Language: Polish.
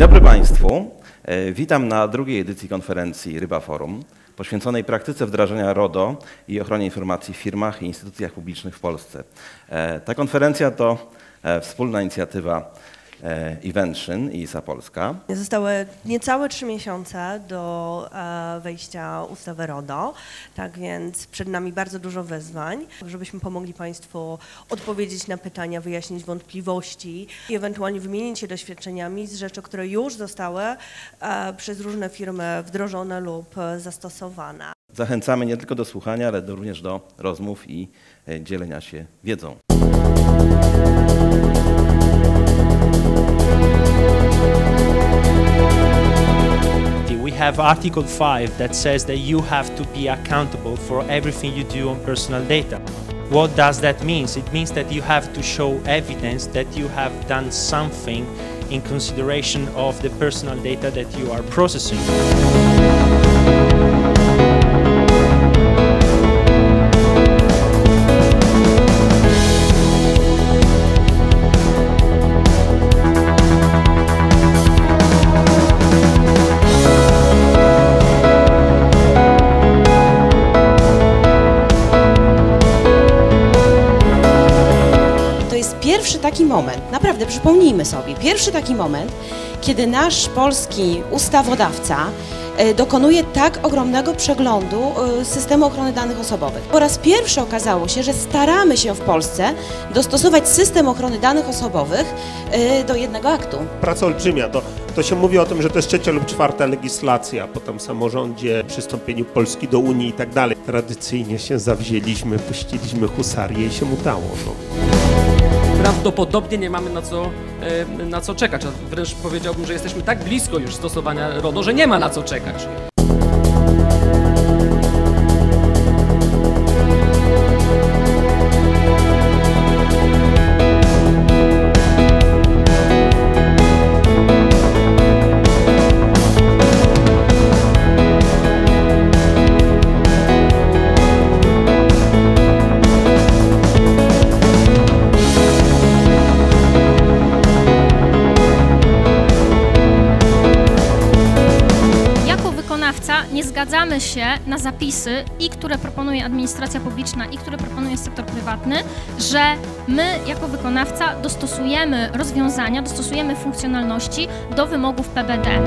Dobry Państwu. E, Witam na drugiej edycji konferencji Ryba Forum, poświęconej praktyce wdrażania RODO i ochronie informacji w firmach i instytucjach publicznych w Polsce. E, Ta konferencja to e, wspólna inicjatywa e, Evention i ISA Polska. Zostały niecałe trzy miesiące do e, wejścia ustawy RODO, tak więc przed nami bardzo dużo wyzwań, żebyśmy pomogli Państwu odpowiedzieć na pytania, wyjaśnić wątpliwości i ewentualnie wymienić się doświadczeniami z rzeczy, które już zostały e, przez różne firmy wdrożone lub e, zastosowane. Zachęcamy nie tylko do słuchania, ale również do rozmów i e, dzielenia się wiedzą. Have Article 5 that says that you have to be accountable for everything you do on personal data. What does that mean? It means that you have to show evidence that you have done something in consideration of the personal data that you are processing. Pierwszy taki moment, naprawdę przypomnijmy sobie, pierwszy taki moment, kiedy nasz polski ustawodawca e, dokonuje tak ogromnego przeglądu e, systemu ochrony danych osobowych. Po raz pierwszy okazało się, że staramy się w Polsce dostosować system ochrony danych osobowych e, do jednego aktu. praca olbrzymia. To, to się mówi o tym, że to jest trzecia lub czwarta legislacja po tym samorządzie, przystąpieniu Polski do Unii i tak dalej. Tradycyjnie się zawzięliśmy, puściliśmy husarię i się udało. No. Prawdopodobnie nie mamy na co, e, na co czekać. A wręcz powiedziałbym, że jesteśmy tak blisko już stosowania RODO, że nie ma na co czekać. Wykonawca nie zgadzamy się na zapisy i które proponuje administracja publiczna i które proponuje sektor prywatny, że my jako wykonawca dostosujemy rozwiązania, dostosujemy funkcjonalności do wymogów PBD.